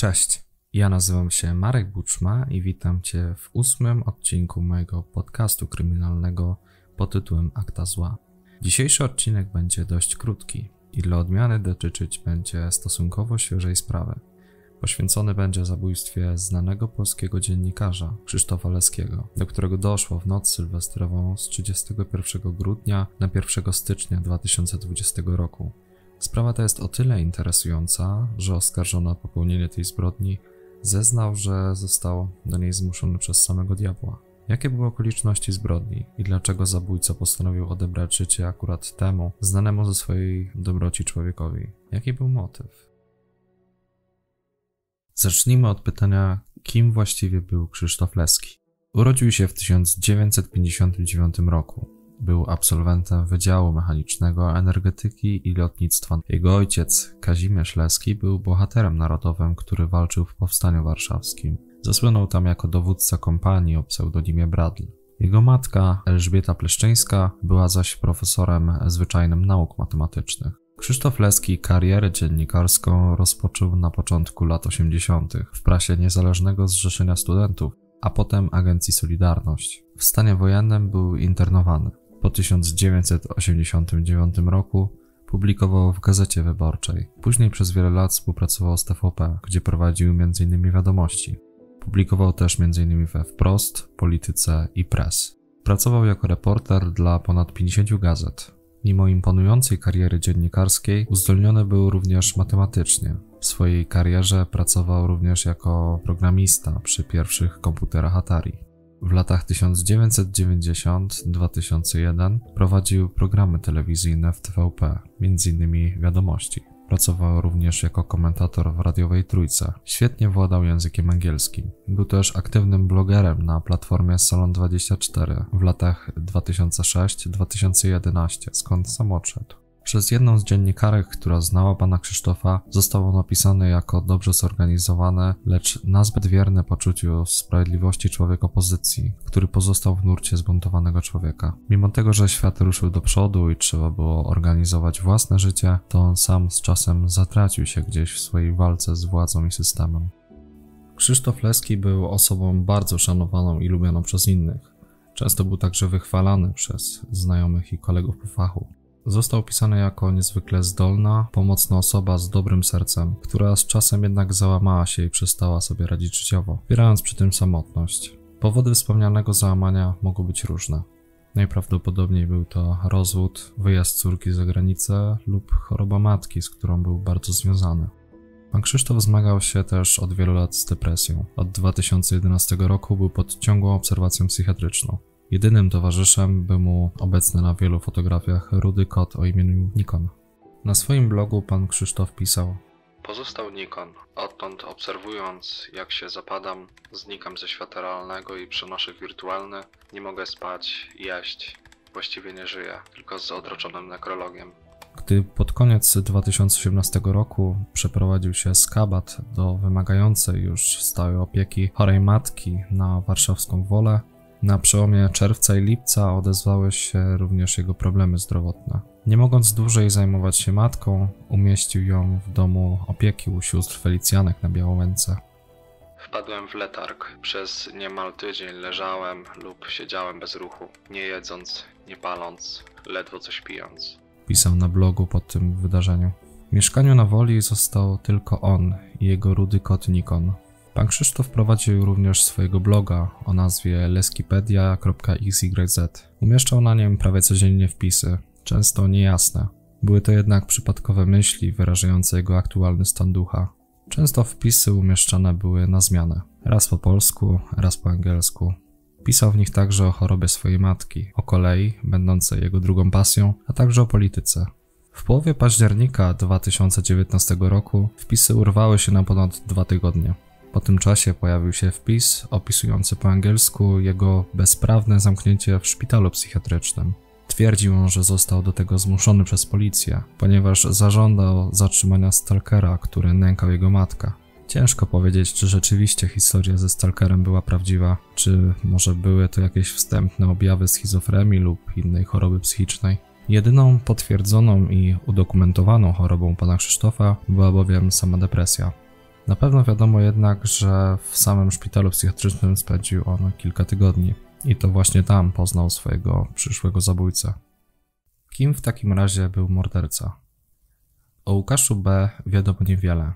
Cześć, ja nazywam się Marek Buczma i witam Cię w ósmym odcinku mojego podcastu kryminalnego pod tytułem Akta Zła. Dzisiejszy odcinek będzie dość krótki i dla odmiany dotyczyć będzie stosunkowo świeżej sprawy. Poświęcony będzie zabójstwie znanego polskiego dziennikarza Krzysztofa Leskiego, do którego doszło w noc sylwestrową z 31 grudnia na 1 stycznia 2020 roku. Sprawa ta jest o tyle interesująca, że oskarżony o popełnienie tej zbrodni zeznał, że został do niej zmuszony przez samego diabła. Jakie były okoliczności zbrodni i dlaczego zabójca postanowił odebrać życie akurat temu, znanemu ze swojej dobroci człowiekowi? Jaki był motyw? Zacznijmy od pytania, kim właściwie był Krzysztof Leski. Urodził się w 1959 roku. Był absolwentem Wydziału Mechanicznego Energetyki i Lotnictwa. Jego ojciec, Kazimierz Leski, był bohaterem narodowym, który walczył w Powstaniu Warszawskim. Zasłynął tam jako dowódca kompanii o pseudonimie Bradley. Jego matka, Elżbieta Pleszczyńska, była zaś profesorem zwyczajnym nauk matematycznych. Krzysztof Leski karierę dziennikarską rozpoczął na początku lat 80. w prasie Niezależnego Zrzeszenia Studentów, a potem Agencji Solidarność. W stanie wojennym był internowany. Po 1989 roku publikował w Gazecie Wyborczej. Później przez wiele lat współpracował z TVP, gdzie prowadził m.in. wiadomości. Publikował też m.in. we Wprost, Polityce i Press. Pracował jako reporter dla ponad 50 gazet. Mimo imponującej kariery dziennikarskiej, uzdolniony był również matematycznie. W swojej karierze pracował również jako programista przy pierwszych komputerach Atari. W latach 1990-2001 prowadził programy telewizyjne w TVP, m.in. Wiadomości. Pracował również jako komentator w radiowej Trójce. Świetnie władał językiem angielskim. Był też aktywnym blogerem na platformie Salon24 w latach 2006-2011, skąd sam odszedł. Przez jedną z dziennikarek, która znała pana Krzysztofa, został on opisany jako dobrze zorganizowany, lecz nazbyt wierny poczuciu sprawiedliwości człowiek opozycji, który pozostał w nurcie zbuntowanego człowieka. Mimo tego, że świat ruszył do przodu i trzeba było organizować własne życie, to on sam z czasem zatracił się gdzieś w swojej walce z władzą i systemem. Krzysztof Leski był osobą bardzo szanowaną i lubioną przez innych. Często był także wychwalany przez znajomych i kolegów po fachu. Został opisany jako niezwykle zdolna, pomocna osoba z dobrym sercem, która z czasem jednak załamała się i przestała sobie radzić życiowo, wspierając przy tym samotność. Powody wspomnianego załamania mogą być różne. Najprawdopodobniej był to rozwód, wyjazd córki za granicę lub choroba matki, z którą był bardzo związany. Pan Krzysztof zmagał się też od wielu lat z depresją. Od 2011 roku był pod ciągłą obserwacją psychiatryczną. Jedynym towarzyszem był mu obecny na wielu fotografiach rudy kot o imieniu Nikon. Na swoim blogu pan Krzysztof pisał Pozostał Nikon. Odtąd obserwując, jak się zapadam, znikam ze świata realnego i przenoszę wirtualny. Nie mogę spać, jeść. Właściwie nie żyję, tylko z odroczonym nekrologiem. Gdy pod koniec 2018 roku przeprowadził się z Kabat do wymagającej już stałej opieki chorej matki na warszawską Wolę, na przełomie czerwca i lipca odezwały się również jego problemy zdrowotne. Nie mogąc dłużej zajmować się matką, umieścił ją w domu opieki u sióstr Felicjanek na Białomęce. Wpadłem w letarg. Przez niemal tydzień leżałem lub siedziałem bez ruchu, nie jedząc, nie paląc, ledwo coś pijąc. Pisał na blogu po tym wydarzeniu. W mieszkaniu na Woli został tylko on i jego rudy kot Nikon, Pan Krzysztof prowadził również swojego bloga o nazwie leskipedia.xyz. Umieszczał na nim prawie codziennie wpisy, często niejasne. Były to jednak przypadkowe myśli wyrażające jego aktualny stan ducha. Często wpisy umieszczane były na zmianę, raz po polsku, raz po angielsku. Pisał w nich także o chorobie swojej matki, o kolei, będącej jego drugą pasją, a także o polityce. W połowie października 2019 roku wpisy urwały się na ponad dwa tygodnie. Po tym czasie pojawił się wpis opisujący po angielsku jego bezprawne zamknięcie w szpitalu psychiatrycznym. Twierdził on, że został do tego zmuszony przez policję, ponieważ zażądał zatrzymania stalkera, który nękał jego matka. Ciężko powiedzieć, czy rzeczywiście historia ze stalkerem była prawdziwa, czy może były to jakieś wstępne objawy schizofrenii lub innej choroby psychicznej. Jedyną potwierdzoną i udokumentowaną chorobą pana Krzysztofa była bowiem sama depresja. Na pewno wiadomo jednak, że w samym szpitalu psychiatrycznym spędził on kilka tygodni i to właśnie tam poznał swojego przyszłego zabójcę. Kim w takim razie był morderca? O Łukaszu B. wiadomo niewiele.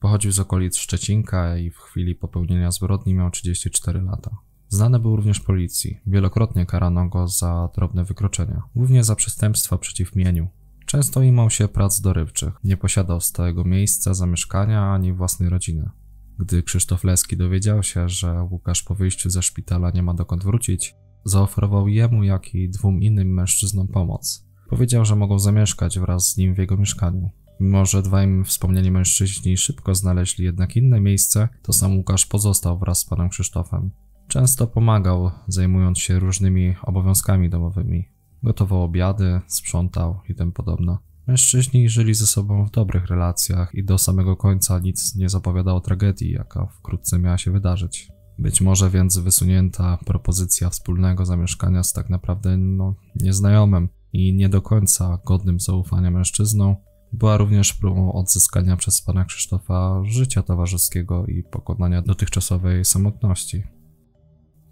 Pochodził z okolic Szczecinka i w chwili popełnienia zbrodni miał 34 lata. Znany był również policji. Wielokrotnie karano go za drobne wykroczenia, głównie za przestępstwa przeciw mieniu. Często imał się prac dorywczych, nie posiadał stałego miejsca zamieszkania ani własnej rodziny. Gdy Krzysztof Leski dowiedział się, że Łukasz po wyjściu ze szpitala nie ma dokąd wrócić, zaoferował jemu, jak i dwóm innym mężczyznom pomoc. Powiedział, że mogą zamieszkać wraz z nim w jego mieszkaniu. Mimo, że dwaj wspomnieni mężczyźni szybko znaleźli jednak inne miejsce, to sam Łukasz pozostał wraz z panem Krzysztofem. Często pomagał, zajmując się różnymi obowiązkami domowymi. Gotował obiady, sprzątał i tym podobne. Mężczyźni żyli ze sobą w dobrych relacjach i do samego końca nic nie zapowiadało tragedii, jaka wkrótce miała się wydarzyć. Być może więc wysunięta propozycja wspólnego zamieszkania z tak naprawdę no, nieznajomym i nie do końca godnym zaufania mężczyzną była również próbą odzyskania przez pana Krzysztofa życia towarzyskiego i pokonania dotychczasowej samotności.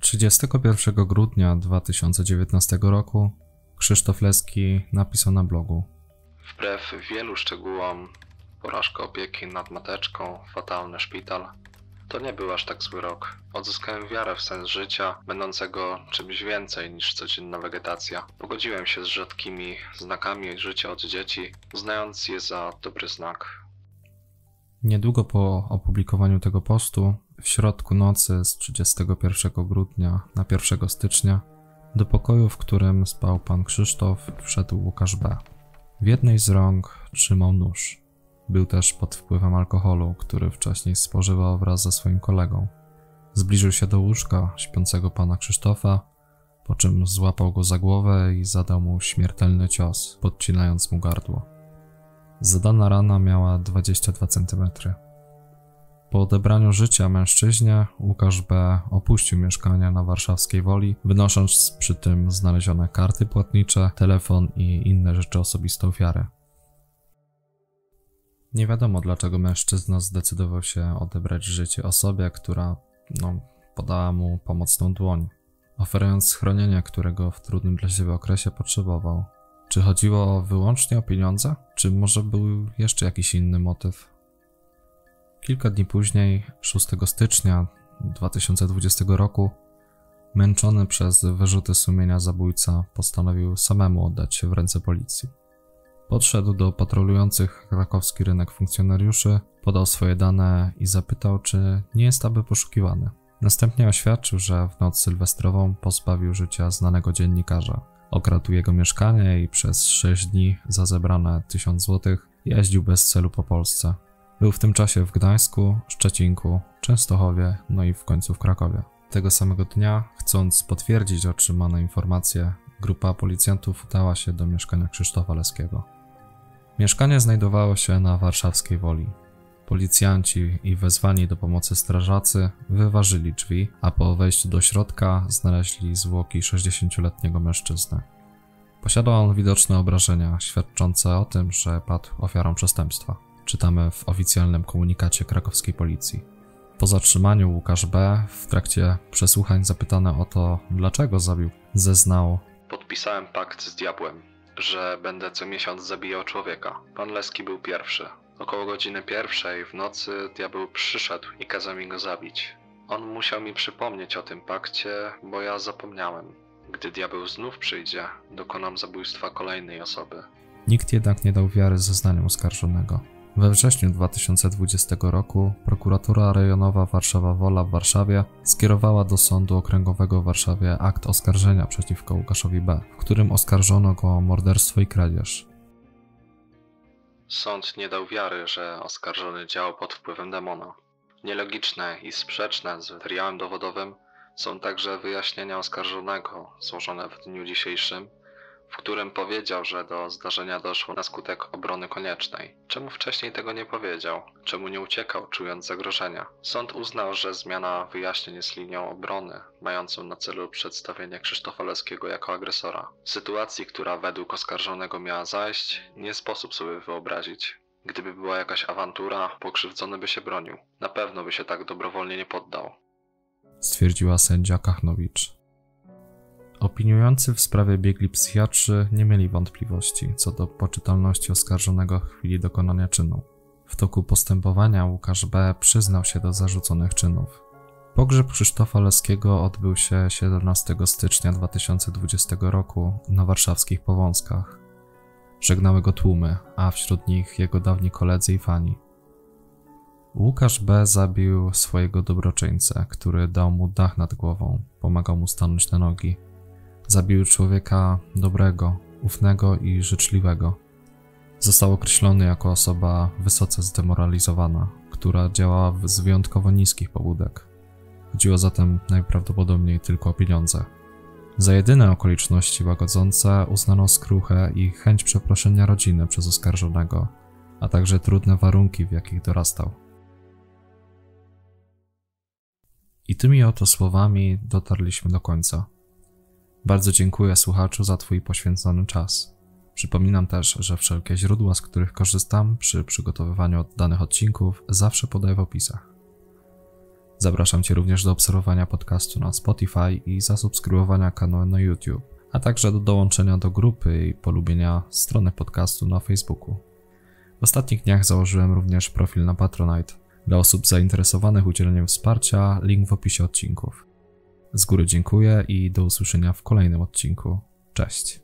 31 grudnia 2019 roku Krzysztof Leski napisał na blogu Wbrew wielu szczegółom, porażka opieki nad mateczką, fatalny szpital, to nie był aż tak zły rok. Odzyskałem wiarę w sens życia, będącego czymś więcej niż codzienna wegetacja. Pogodziłem się z rzadkimi znakami życia od dzieci, uznając je za dobry znak. Niedługo po opublikowaniu tego postu, w środku nocy z 31 grudnia na 1 stycznia, do pokoju, w którym spał pan Krzysztof, wszedł Łukasz B. W jednej z rąk trzymał nóż. Był też pod wpływem alkoholu, który wcześniej spożywał wraz ze swoim kolegą. Zbliżył się do łóżka śpiącego pana Krzysztofa, po czym złapał go za głowę i zadał mu śmiertelny cios, podcinając mu gardło. Zadana rana miała 22 cm. Po odebraniu życia mężczyźnie, Łukasz B. opuścił mieszkanie na warszawskiej Woli, wynosząc przy tym znalezione karty płatnicze, telefon i inne rzeczy osobiste ofiary. Nie wiadomo dlaczego mężczyzna zdecydował się odebrać życie osobie, która no, podała mu pomocną dłoń, oferując schronienie, którego w trudnym dla siebie okresie potrzebował. Czy chodziło wyłącznie o pieniądze, czy może był jeszcze jakiś inny motyw? Kilka dni później, 6 stycznia 2020 roku, męczony przez wyrzuty sumienia zabójca postanowił samemu oddać się w ręce policji. Podszedł do patrolujących krakowski rynek funkcjonariuszy, podał swoje dane i zapytał, czy nie jest aby poszukiwany. Następnie oświadczył, że w noc sylwestrową pozbawił życia znanego dziennikarza. Okradł jego mieszkanie i przez 6 dni za zebrane 1000 zł jeździł bez celu po Polsce. Był w tym czasie w Gdańsku, Szczecinku, Częstochowie, no i w końcu w Krakowie. Tego samego dnia, chcąc potwierdzić otrzymane informacje, grupa policjantów udała się do mieszkania Krzysztofa Leskiego. Mieszkanie znajdowało się na warszawskiej woli. Policjanci i wezwani do pomocy strażacy wyważyli drzwi, a po wejściu do środka znaleźli zwłoki 60-letniego mężczyzny. Posiadał on widoczne obrażenia, świadczące o tym, że padł ofiarą przestępstwa. Czytamy w oficjalnym komunikacie krakowskiej policji. Po zatrzymaniu Łukasz B. w trakcie przesłuchań zapytany o to, dlaczego zabił, zeznał: Podpisałem pakt z diabłem że będę co miesiąc zabijał człowieka. Pan Leski był pierwszy. Około godziny pierwszej w nocy diabeł przyszedł i kazał mi go zabić. On musiał mi przypomnieć o tym pakcie, bo ja zapomniałem. Gdy diabeł znów przyjdzie, dokonam zabójstwa kolejnej osoby. Nikt jednak nie dał wiary zeznaniom oskarżonego. We wrześniu 2020 roku prokuratura rejonowa Warszawa-Wola w Warszawie skierowała do Sądu Okręgowego w Warszawie akt oskarżenia przeciwko Łukaszowi B., w którym oskarżono go o morderstwo i kradzież. Sąd nie dał wiary, że oskarżony działał pod wpływem demona. Nielogiczne i sprzeczne z materiałem dowodowym są także wyjaśnienia oskarżonego złożone w dniu dzisiejszym w którym powiedział, że do zdarzenia doszło na skutek obrony koniecznej. Czemu wcześniej tego nie powiedział? Czemu nie uciekał, czując zagrożenia? Sąd uznał, że zmiana wyjaśnień jest linią obrony, mającą na celu przedstawienie Krzysztofa Leskiego jako agresora. Sytuacji, która według oskarżonego miała zajść, nie sposób sobie wyobrazić. Gdyby była jakaś awantura, pokrzywdzony by się bronił. Na pewno by się tak dobrowolnie nie poddał. Stwierdziła sędzia Kachnowicz. Opiniujący w sprawie biegli psychiatrzy nie mieli wątpliwości co do poczytalności oskarżonego w chwili dokonania czynu. W toku postępowania Łukasz B. przyznał się do zarzuconych czynów. Pogrzeb Krzysztofa Leskiego odbył się 17 stycznia 2020 roku na warszawskich Powązkach. Żegnały go tłumy, a wśród nich jego dawni koledzy i fani. Łukasz B. zabił swojego dobroczyńcę, który dał mu dach nad głową, pomagał mu stanąć na nogi. Zabił człowieka dobrego, ufnego i życzliwego. Został określony jako osoba wysoce zdemoralizowana, która działała z wyjątkowo niskich pobudek. Chodziło zatem najprawdopodobniej tylko o pieniądze. Za jedyne okoliczności łagodzące uznano skruchę i chęć przeproszenia rodziny przez oskarżonego, a także trudne warunki, w jakich dorastał. I tymi oto słowami dotarliśmy do końca. Bardzo dziękuję słuchaczu za Twój poświęcony czas. Przypominam też, że wszelkie źródła, z których korzystam przy przygotowywaniu danych odcinków, zawsze podaję w opisach. Zapraszam Cię również do obserwowania podcastu na Spotify i zasubskrybowania kanału na YouTube, a także do dołączenia do grupy i polubienia strony podcastu na Facebooku. W ostatnich dniach założyłem również profil na Patronite. Dla osób zainteresowanych udzieleniem wsparcia, link w opisie odcinków. Z góry dziękuję i do usłyszenia w kolejnym odcinku. Cześć.